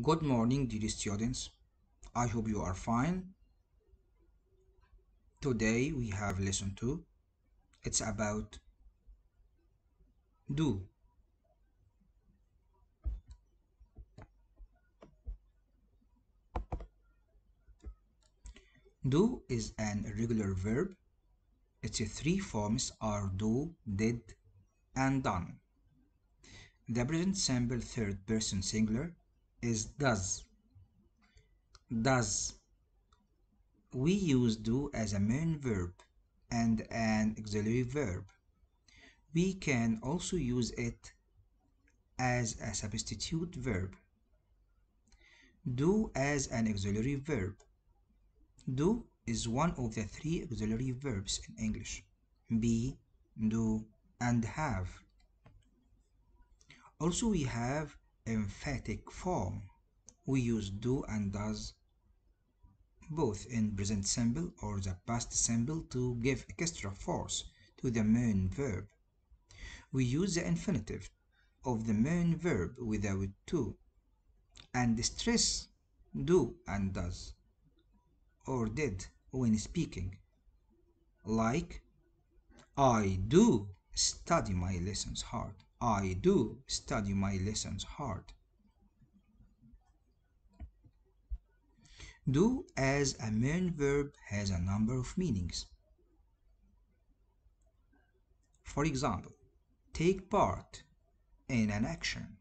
Good morning, dear students. I hope you are fine. Today we have lesson 2. It's about do. Do is an irregular verb. Its three forms are do, did, and done. The present simple third person singular is does. Does. We use do as a main verb and an auxiliary verb. We can also use it as a substitute verb. Do as an auxiliary verb. Do is one of the three auxiliary verbs in English be, do, and have. Also, we have emphatic form. We use do and does both in present simple or the past simple to give extra force to the main verb. We use the infinitive of the main verb without to and stress do and does or did when speaking. Like, I do study my lessons hard. I do study my lessons hard. Do as a main verb has a number of meanings. For example, take part in an action.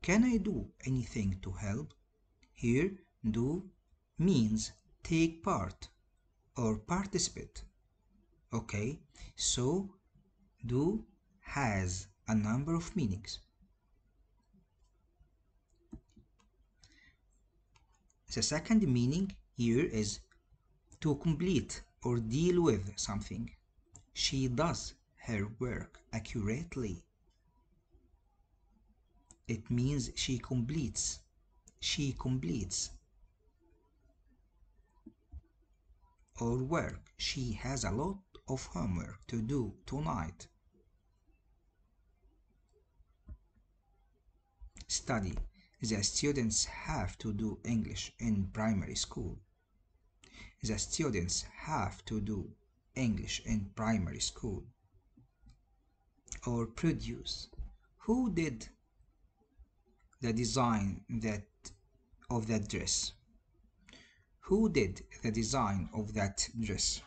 Can I do anything to help? Here, do means take part or participate. Okay, so do has a number of meanings. The second meaning here is to complete or deal with something. She does her work accurately. It means she completes. She completes. Or work. She has a lot of homework to do tonight. Study. The students have to do English in primary school. The students have to do English in primary school. Or produce. Who did the design that of that dress? Who did the design of that dress?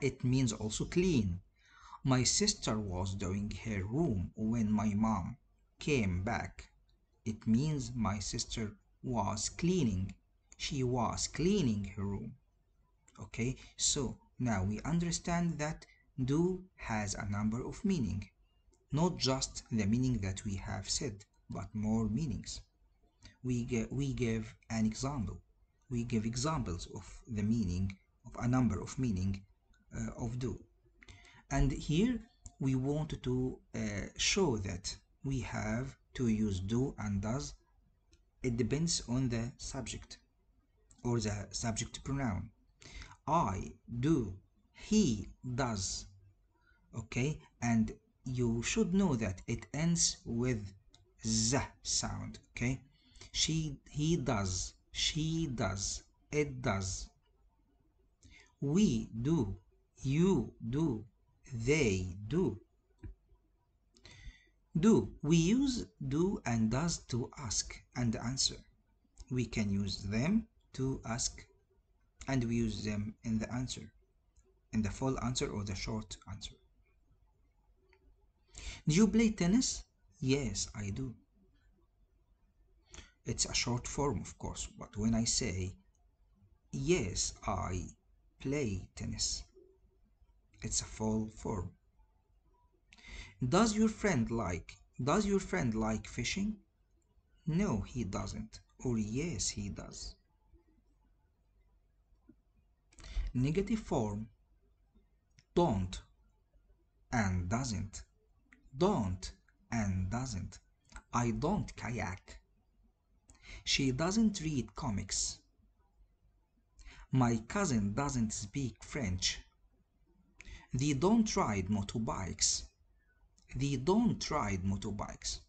It means also clean. My sister was doing her room when my mom came back. It means my sister was cleaning. She was cleaning her room. Okay, so now we understand that do has a number of meaning. Not just the meaning that we have said, but more meanings. We, we give an example. We give examples of the meaning of a number of meaning uh, of do. And here we want to uh, show that we have to use do and does. It depends on the subject or the subject pronoun. I do he does. Okay? And you should know that it ends with z sound. Okay? She he does she does it does. We do you do they do do. We use do and does to ask and answer. We can use them to ask and we use them in the answer, in the full answer or the short answer. Do you play tennis? Yes, I do. It's a short form, of course, but when I say yes, I play tennis, it's a full form. Does your friend like does your friend like fishing? No, he doesn't. Or yes, he does. Negative form don't and doesn't. Don't and doesn't. I don't kayak. She doesn't read comics. My cousin doesn't speak French. They don't ride motorbikes. They don't ride motorbikes.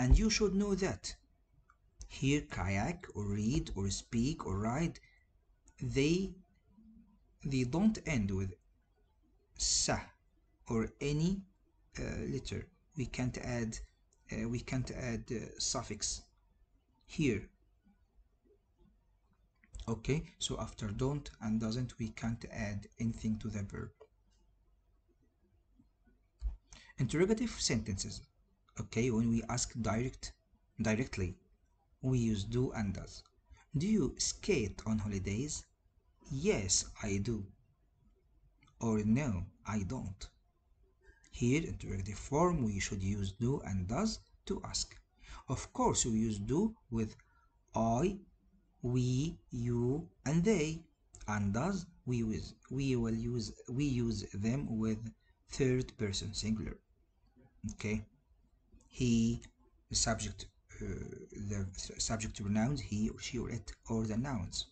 and you should know that. Here kayak or read or speak or ride. They they don't end with sa or any uh, letter. We can't add uh, we can't add uh, suffix here. Okay? So after don't and doesn't we can't add anything to the verb interrogative sentences. Okay when we ask direct directly we use do and does. Do you skate on holidays? Yes i do. Or no i don't. Here interrogative form we should use do and does to ask. Of course we use do with i we you and they. And does we use we will use we use them with third person singular okay? He the subject uh, the subject pronouns he or she or it or the nouns.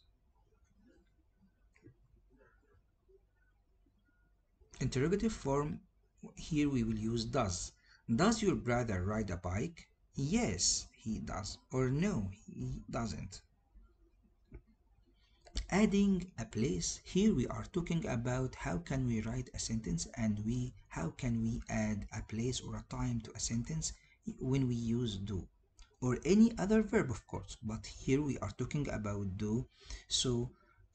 Interrogative form here we will use does. Does your brother ride a bike? Yes he does. Or no he doesn't adding a place here we are talking about how can we write a sentence and we how can we add a place or a time to a sentence when we use do or any other verb of course but here we are talking about do. So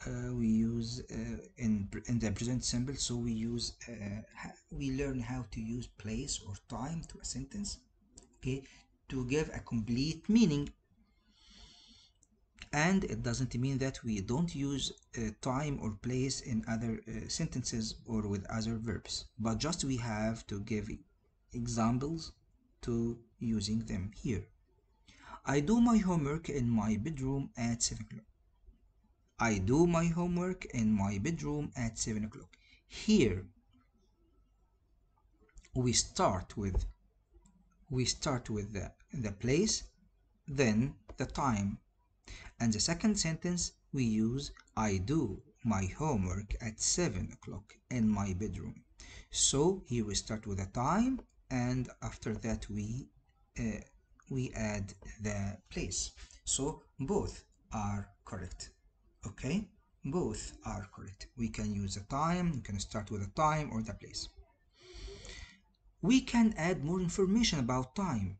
uh, we use uh, in in the present simple so we use uh, we learn how to use place or time to a sentence okay to give a complete meaning and it doesn't mean that we don't use uh, time or place in other uh, sentences or with other verbs but just we have to give examples to using them here. I do my homework in my bedroom at 7 o'clock. I do my homework in my bedroom at 7 o'clock. Here we start with we start with the, the place then the time and the second sentence we use I do my homework at 7 o'clock in my bedroom. So here we start with the time and after that we uh, we add the place. So both are correct okay? Both are correct. We can use the time we can start with the time or the place. We can add more information about time.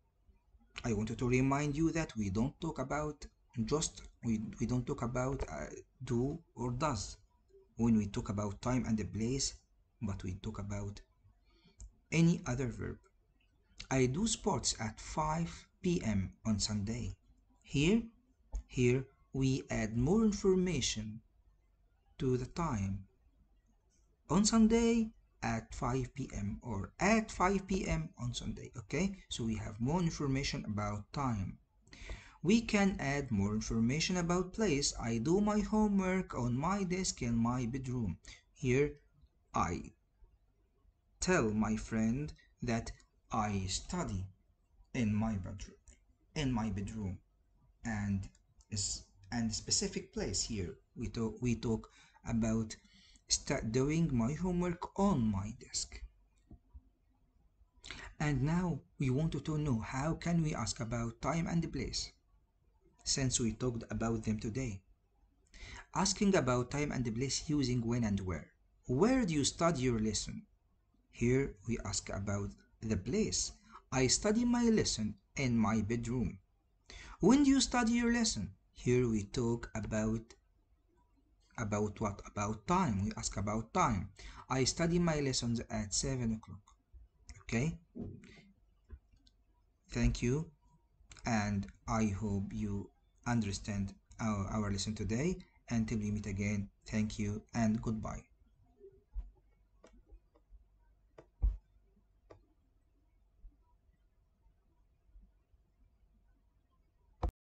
I wanted to remind you that we don't talk about just we, we don't talk about uh, do or does when we talk about time and the place but we talk about any other verb I do sports at 5 p.m. on Sunday here here we add more information to the time on Sunday at 5 p.m. or at 5 p.m. on Sunday okay so we have more information about time we can add more information about place. I do my homework on my desk in my bedroom. Here I tell my friend that I study in my bedroom in my bedroom and is and specific place here we talk we talk about start doing my homework on my desk and now we wanted to know how can we ask about time and place since we talked about them today. Asking about time and the place using when and where. Where do you study your lesson? Here we ask about the place. I study my lesson in my bedroom. When do you study your lesson? Here we talk about about what? About time. We ask about time. I study my lessons at 7 o'clock. Okay? Thank you and I hope you understand our, our lesson today. Until we meet again, thank you and goodbye.